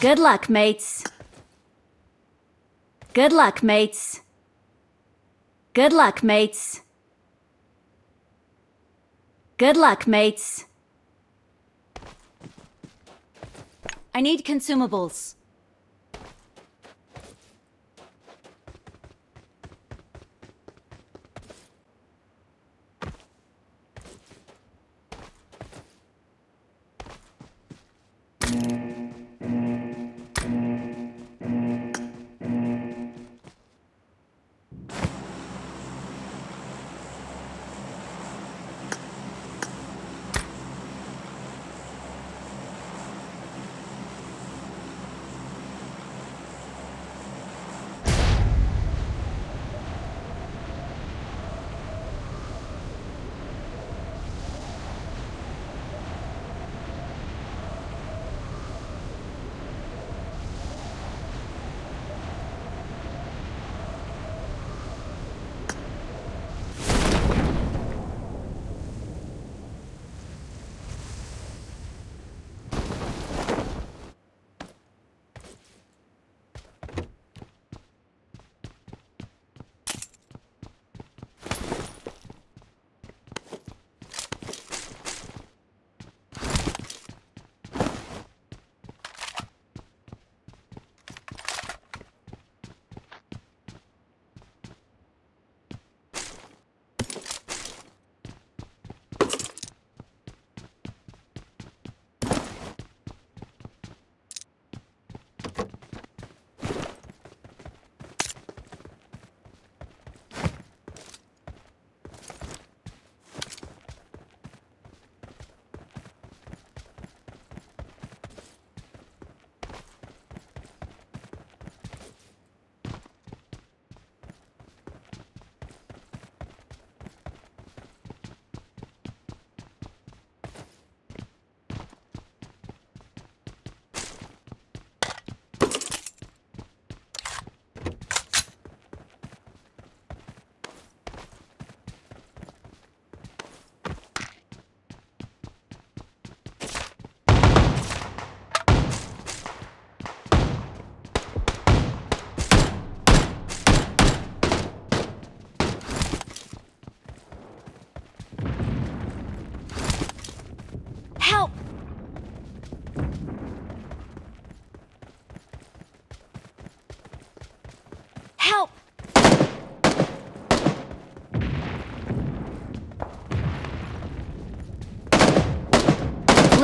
Good luck, mates. Good luck, mates. Good luck, mates. Good luck, mates. I need consumables.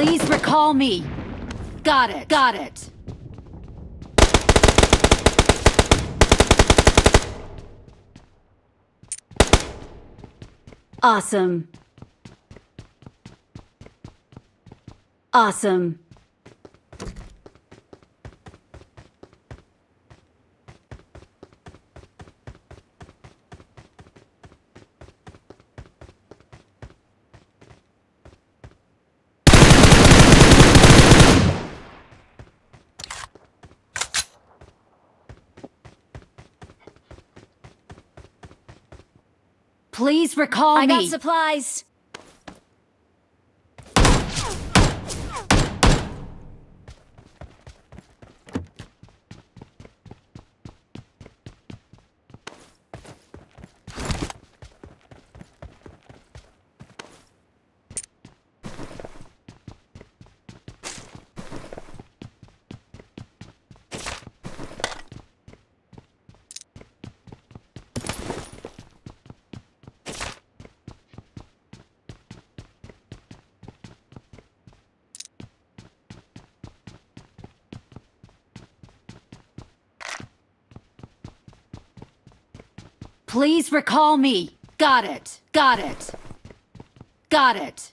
Please recall me. Got it, got it. Awesome. Awesome. Please recall I me. got supplies. Please recall me. Got it. Got it. Got it.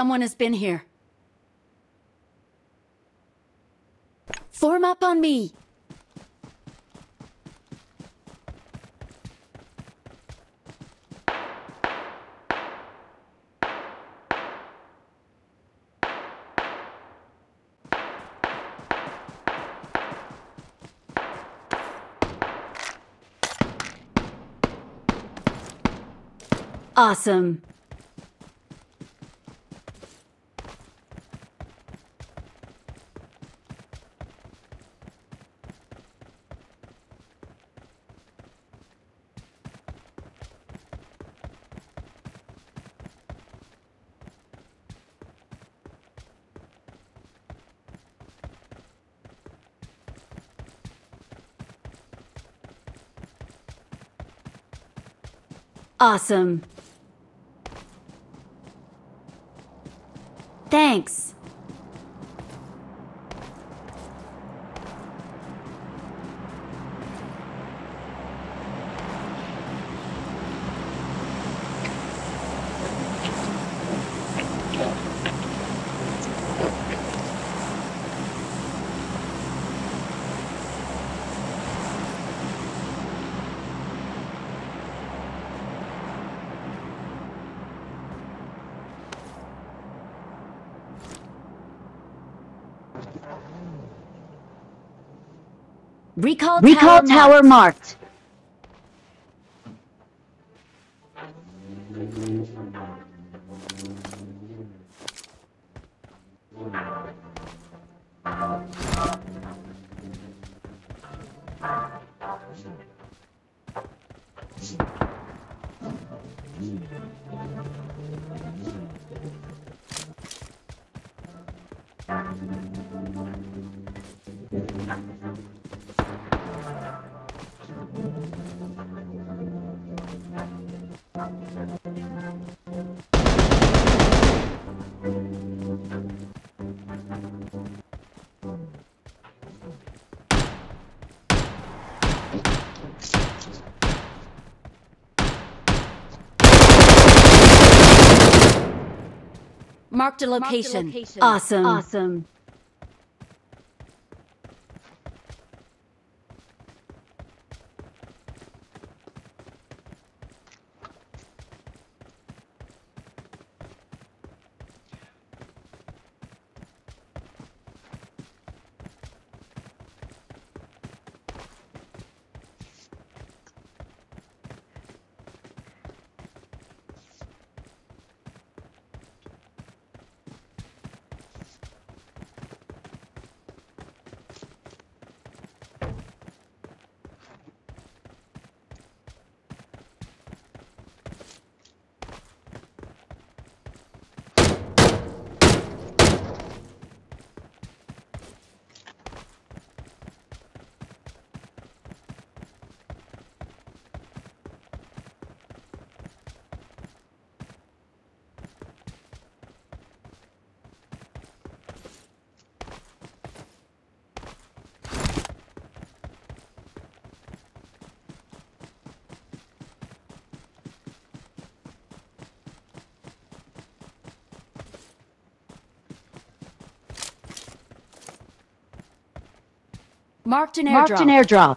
Someone has been here. Form up on me. Awesome. Awesome. Thanks. Recall, Recall tower, tower marked. Marked. Marked a location. location. Awesome. Awesome. Marked an airdrop. Marked an airdrop.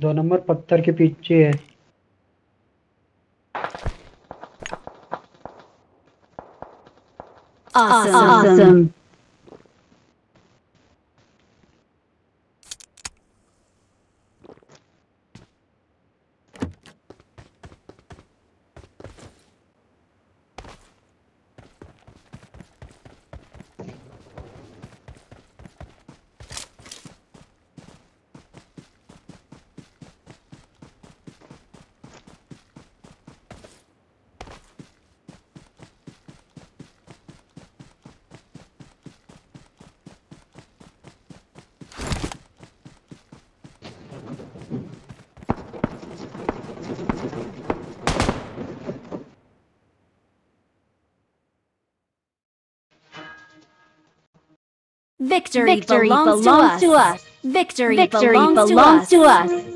दो number पत्थर के पीछे है Awesome. Awesome. Victory, Victory belongs, belongs to, to us. Victory, Victory belongs, belongs to to us. us.